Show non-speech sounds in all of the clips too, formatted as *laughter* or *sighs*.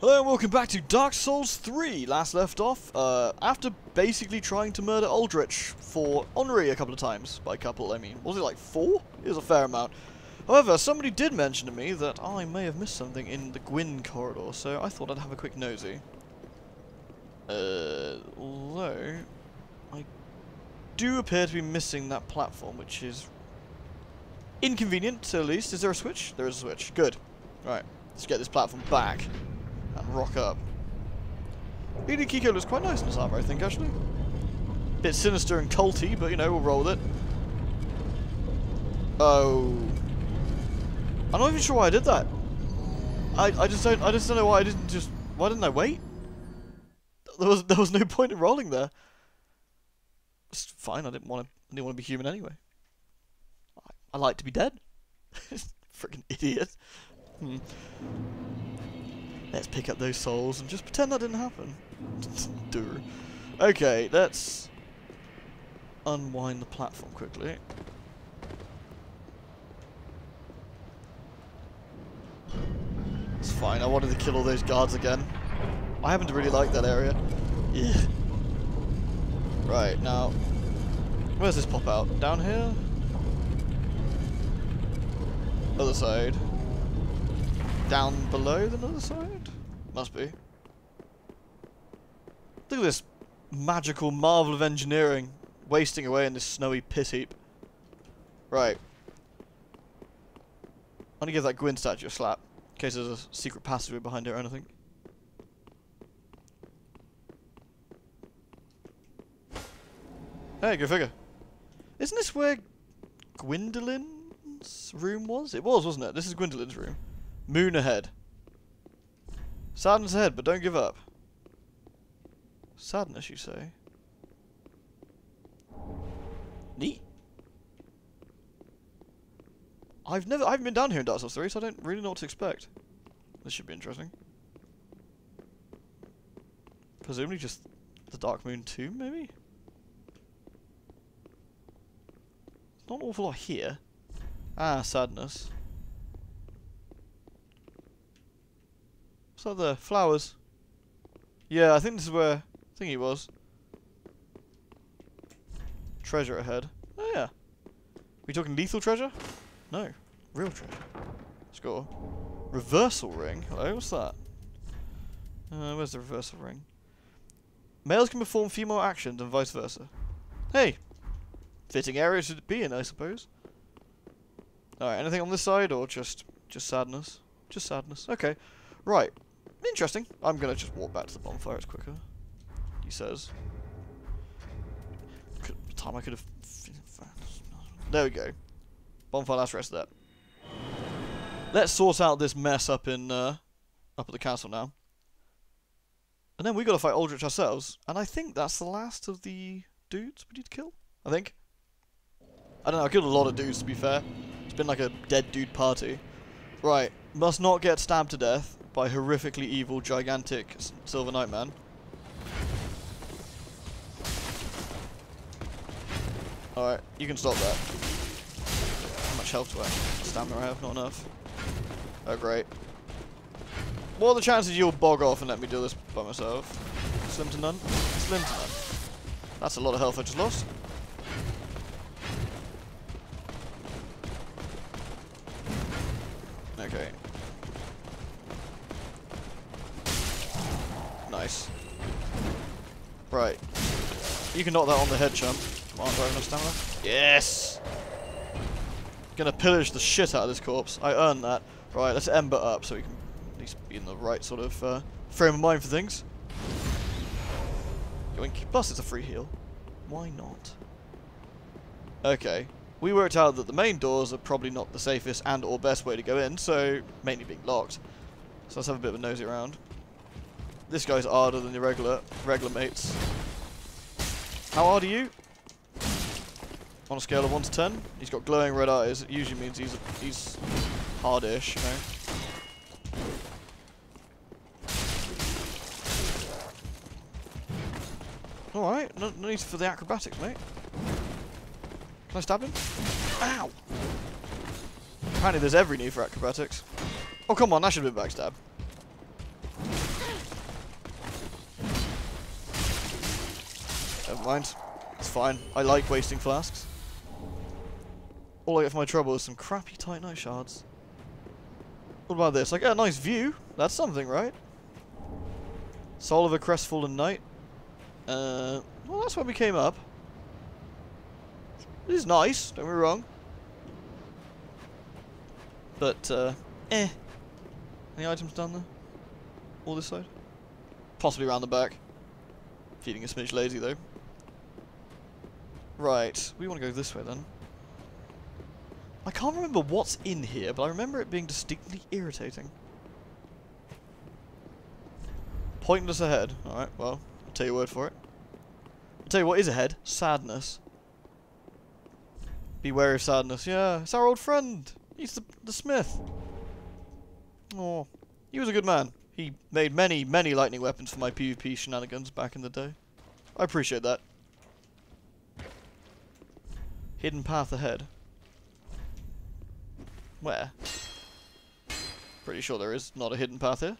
Hello and welcome back to Dark Souls 3. Last left off, uh, after basically trying to murder Aldrich for Anri a couple of times. By couple, I mean, was it like four? It was a fair amount. However, somebody did mention to me that I may have missed something in the Gwyn corridor, so I thought I'd have a quick nosy. Uh, although, I do appear to be missing that platform, which is inconvenient, at least. Is there a switch? There is a switch. Good. Right, let's get this platform back and rock up. Lady Kiko looks quite nice in this armor, I think, actually. Bit sinister and culty, but you know, we'll roll with it. Oh. I'm not even sure why I did that. I, I just don't I just don't know why I didn't just why didn't I wait? There was there was no point in rolling there. It's fine, I didn't want to I didn't want to be human anyway. I, I like to be dead. *laughs* Freaking idiot. Hmm. Let's pick up those souls and just pretend that didn't happen. *laughs* Okay, let's unwind the platform quickly. It's fine, I wanted to kill all those guards again. I happen to really like that area. Yeah. Right, now, where's this pop out? Down here? Other side. Down below the other side? Must be. Look at this magical marvel of engineering wasting away in this snowy piss heap. Right. I'm gonna give that Gwyn statue a slap. In case there's a secret passageway behind it or anything. Hey, go figure. Isn't this where Gwyndolin's room was? It was, wasn't it? This is Gwyndolin's room. Moon ahead. Sadness ahead, but don't give up. Sadness, you say? Neat. I've never, I haven't been down here in Dark Souls 3, so I don't really know what to expect. This should be interesting. Presumably just the Dark Moon 2, maybe? Not an awful lot here. Ah, sadness. That there? Flowers. Yeah, I think this is where I think he was. Treasure ahead. Oh yeah. We talking lethal treasure? No. Real treasure. Score. Reversal ring? Hello, what's that? Uh, where's the reversal ring? Males can perform female actions and vice versa. Hey! Fitting area to be in, I suppose. Alright, anything on this side or just just sadness? Just sadness. Okay. Right. Interesting. I'm gonna just walk back to the bonfire, it's quicker. He says. Could, time I could have... There we go. Bonfire last rest of that. Let's sort out this mess up in, uh, up at the castle now. And then we gotta fight Aldrich ourselves, and I think that's the last of the dudes we need to kill. I think. I don't know, I killed a lot of dudes to be fair. It's been like a dead dude party. Right, must not get stabbed to death by horrifically evil, gigantic Silver Nightman. Alright, you can stop that. How much health do I have? Stamina I have? Not enough. Oh, great. What are the chances you'll bog off and let me do this by myself? Slim to none? Slim to none. That's a lot of health I just lost. Okay. Nice. Right. You can knock that on the head, chump. Come on, do I have enough stamina? Yes! Gonna pillage the shit out of this corpse. I earned that. Right, let's ember up so we can at least be in the right sort of uh, frame of mind for things. Yoink. Plus it's a free heal. Why not? Okay. We worked out that the main doors are probably not the safest and or best way to go in, so mainly being locked. So let's have a bit of a nosy around. This guy's harder than the regular regular mates. How hard are you? On a scale of 1 to 10, he's got glowing red eyes. It usually means he's he's hardish, you know. Alright, no, no need for the acrobatics, mate. Can I stab him? Ow! Apparently there's every need for acrobatics. Oh, come on, that should have been backstab. Never mind. It's fine. I like wasting flasks. All I get for my trouble is some crappy titanite shards. What about this? I get a nice view. That's something, right? Soul of a Crestfallen Knight. Uh, well, that's where we came up. It is nice, don't me wrong. But, uh, eh. Any items down there? All this side? Possibly around the back. Feeling a smidge lazy, though. Right, we want to go this way, then. I can't remember what's in here, but I remember it being distinctly irritating. Pointless ahead. Alright, well, I'll take your word for it. I'll tell you what is ahead. Sadness. Beware of sadness. Yeah, it's our old friend. He's the, the smith. Oh, he was a good man. He made many, many lightning weapons for my PvP shenanigans back in the day. I appreciate that. Hidden path ahead. Where? Pretty sure there is not a hidden path here.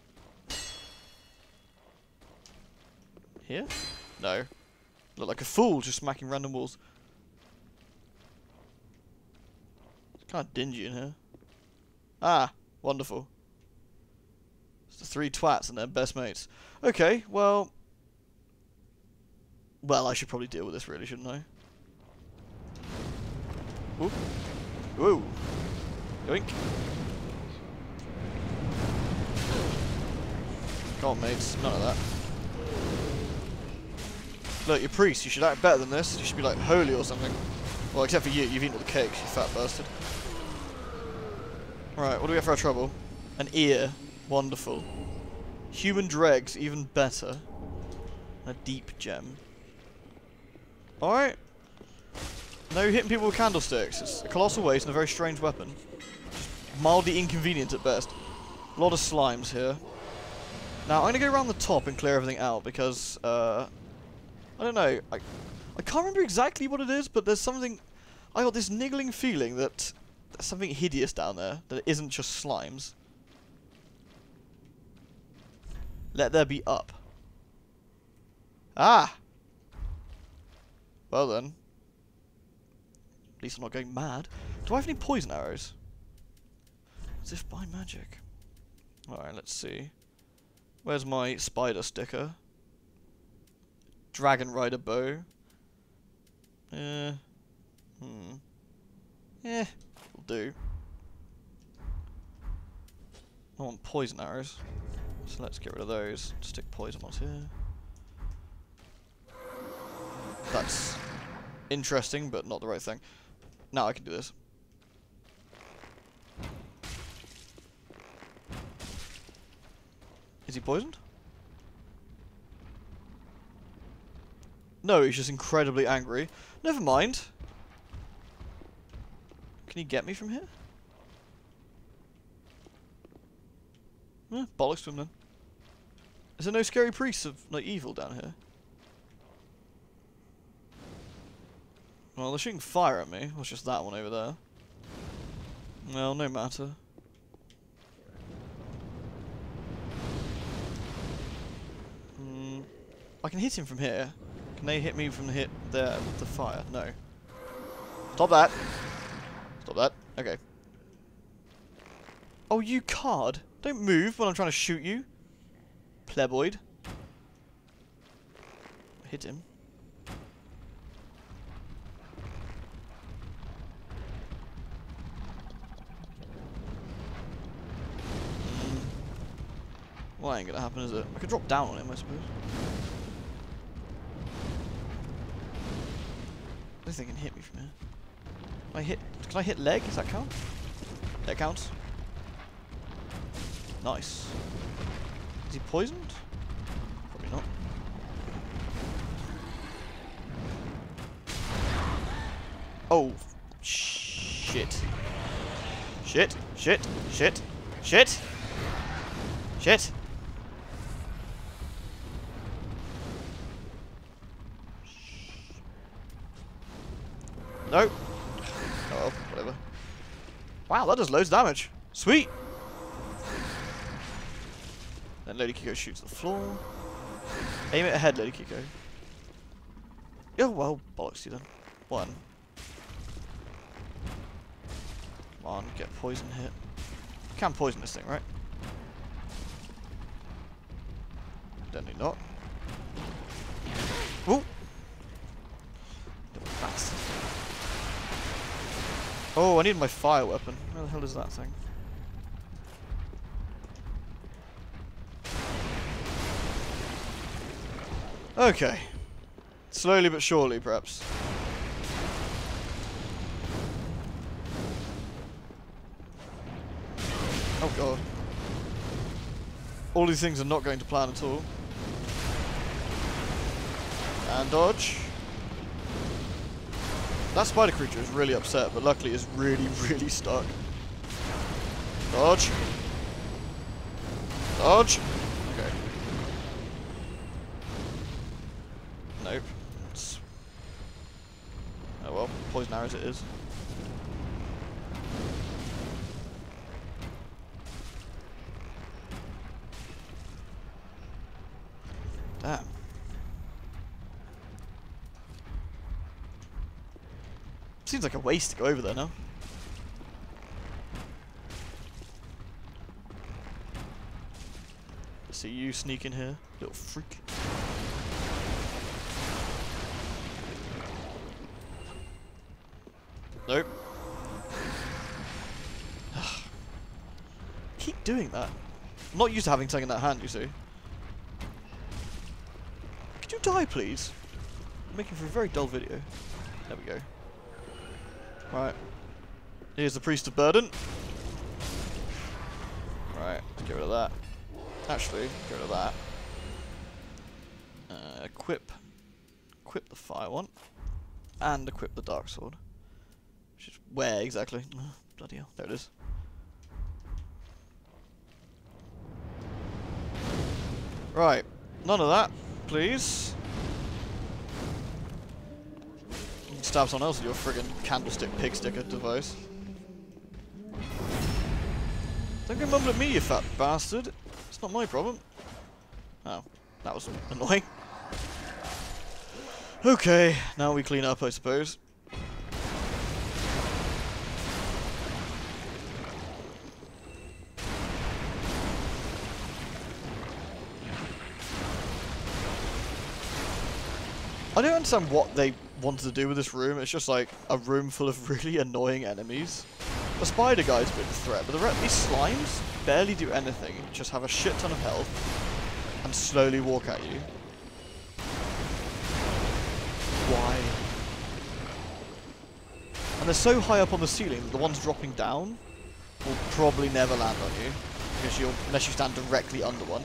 Here? No. Look like a fool just smacking random walls. It's kind of dingy in here. Ah, wonderful. It's the three twats and their best mates. Okay, well... Well, I should probably deal with this really, shouldn't I? Ooh. Ooh. Yoink. Come on, mates. None of that. Look, you're priest. You should act better than this. You should be like holy or something. Well, except for you. You've eaten all the cakes, you fat bastard. Right, what do we have for our trouble? An ear. Wonderful. Human dregs. Even better. A deep gem. Alright. No hitting people with candlesticks. It's a colossal waste and a very strange weapon. Mildly inconvenient at best. A lot of slimes here. Now, I'm going to go around the top and clear everything out because, uh, I don't know. I, I can't remember exactly what it is, but there's something... I got this niggling feeling that there's something hideous down there, that isn't just slimes. Let there be up. Ah! Well then. At least I'm not going mad. Do I have any poison arrows? As if by magic. Alright, let's see. Where's my spider sticker? Dragon Rider bow. Eh. Hmm. Eh. Will do. I want poison arrows. So let's get rid of those. Stick poison ones here. That's interesting, but not the right thing. Now I can do this. Is he poisoned? No, he's just incredibly angry. Never mind. Can he get me from here? Eh, bollocks to him then. Is there no scary priests of like evil down here? Well, they're shooting fire at me. It's just that one over there. Well, no matter. Mm, I can hit him from here. Can they hit me from the hit there with the fire? No. Stop that. Stop that. Okay. Oh, you card. Don't move when I'm trying to shoot you. Pleboid. Hit him. Well, ain't gonna happen, is it? I could drop down on him, I suppose. I think can hit me from here. Can I hit? Can I hit leg? Does that count? That counts. Nice. Is he poisoned? Probably not. Oh, shit. Shit, shit, shit, shit, shit. No. Oh, whatever. Wow, that does loads of damage. Sweet. Then Lady Kiko shoots the floor. Aim it ahead, Lady Kiko. Oh, well, bollocks you then. One. Come on, get poison hit. Can poison this thing, right? Definitely not. Ooh! Oh, I need my fire weapon. Where the hell is that thing? Okay. Slowly but surely, perhaps. Oh god. All these things are not going to plan at all. And dodge. That spider creature is really upset, but luckily is really, *laughs* really stuck. Dodge. Dodge. Okay. Nope. It's oh well, poison arrows it is. Seems like a waste to go over there now. See you sneak in here, little freak. Nope. *sighs* Keep doing that. I'm not used to having something in that hand, you see. Could you die, please? I'm making for a very dull video. There we go. Right. Here's the Priest of Burden. Right, get rid of that. Actually, get rid of that. Uh, equip. Equip the fire one. And equip the dark sword. Which is where exactly? Oh, *laughs* bloody hell. There it is. Right. None of that, please. Stab someone else with your friggin' candlestick pig sticker device. Don't go mumbling at me, you fat bastard. It's not my problem. Oh, that was annoying. Okay, now we clean up, I suppose. I don't understand what they wanted to do with this room. It's just like a room full of *laughs* really annoying enemies. The spider guy's a bit of a threat, but the re these slimes barely do anything. Just have a shit ton of health and slowly walk at you. Why? And they're so high up on the ceiling that the ones dropping down will probably never land on you. Because you'll, unless you stand directly under one.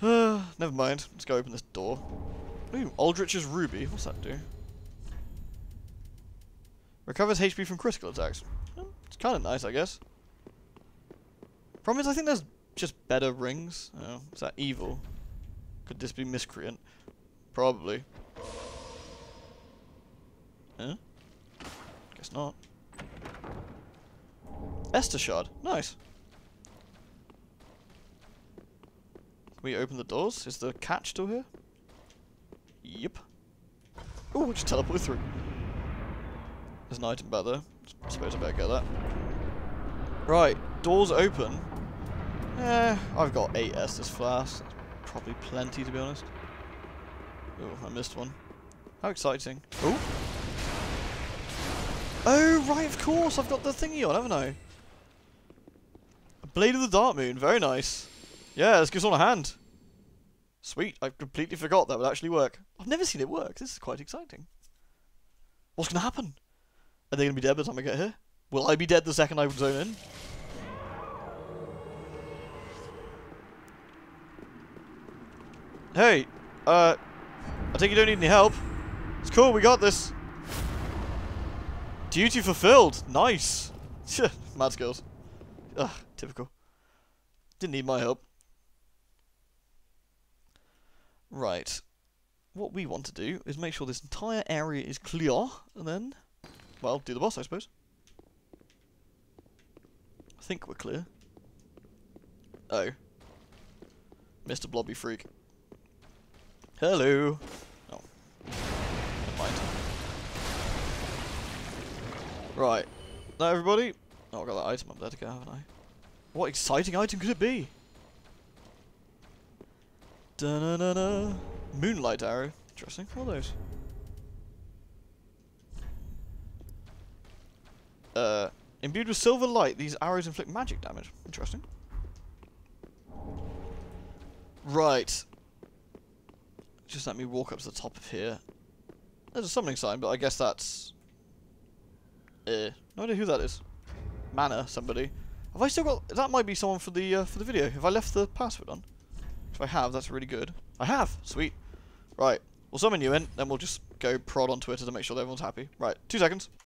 *sighs* Never mind. Let's go open this door. Ooh, Aldrich's Ruby. What's that do? Recovers HP from critical attacks. It's kind of nice, I guess. Problem is, I think there's just better rings. Oh, is that evil? Could this be miscreant? Probably. Huh? Guess not. Estus Shard. Nice. Can we open the doors? Is the catch still here? Yep. Oh, just teleport through. There's an item back there. I suppose I better get that. Right, doors open. Eh, I've got 8 Estus flasks. That's probably plenty, to be honest. Oh, I missed one. How exciting. Oh! Oh, right, of course! I've got the thingy on, haven't I? A Blade of the Dark Moon, very nice. Yeah, let's give someone a hand. Sweet, I completely forgot that would actually work. I've never seen it work. This is quite exciting. What's going to happen? Are they going to be dead by the time I get here? Will I be dead the second I zone in? Hey, uh, I think you don't need any help. It's cool, we got this. Duty fulfilled. Nice. *laughs* Mad skills. Ugh, typical. Didn't need my help. Right. What we want to do is make sure this entire area is clear, and then, well, do the boss, I suppose. I think we're clear. Oh. Mr. Blobby Freak. Hello! Oh. Never mind. Right. Now, everybody. Oh, I've got that item up there to go, haven't I? What exciting item could it be? -na -na -na. Moonlight arrow. Interesting. What are those? Uh, imbued with silver light, these arrows inflict magic damage. Interesting. Right. Just let me walk up to the top of here. There's a summoning sign, but I guess that's... Uh, no idea who that is. Mana, somebody. Have I still got... That might be someone for the uh, for the video. Have I left the password on? If I have, that's really good. I have! Sweet. Right. We'll summon you in, then we'll just go prod on Twitter to make sure that everyone's happy. Right. Two seconds.